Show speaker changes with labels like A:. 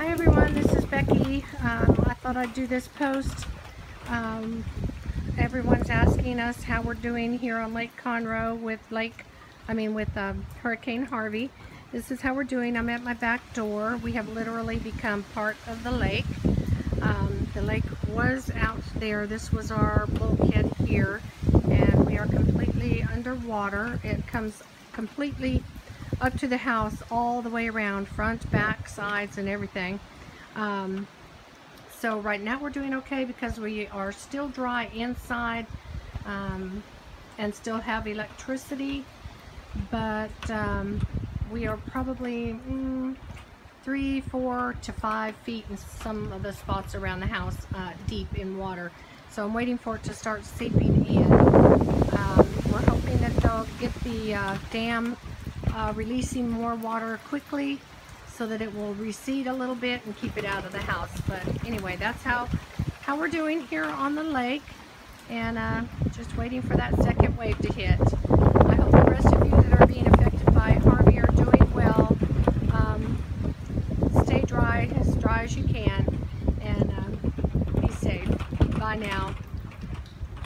A: Hi everyone, this is Becky. Um, I thought I'd do this post. Um, everyone's asking us how we're doing here on Lake Conroe with Lake, I mean with um, Hurricane Harvey. This is how we're doing. I'm at my back door. We have literally become part of the lake. Um, the lake was out there. This was our bulkhead here and we are completely underwater. It comes completely up to the house all the way around, front, back, sides, and everything. Um, so right now we're doing okay because we are still dry inside um, and still have electricity, but um, we are probably mm, three, four to five feet in some of the spots around the house uh, deep in water. So I'm waiting for it to start seeping in. Um, we're hoping that they'll get the uh, dam uh, releasing more water quickly so that it will recede a little bit and keep it out of the house. But anyway, that's how, how we're doing here on the lake and uh, just waiting for that second wave to hit. I hope the rest of you that are being affected by Harvey are doing well. Um, stay dry, as dry as you can, and um, be safe. Bye now.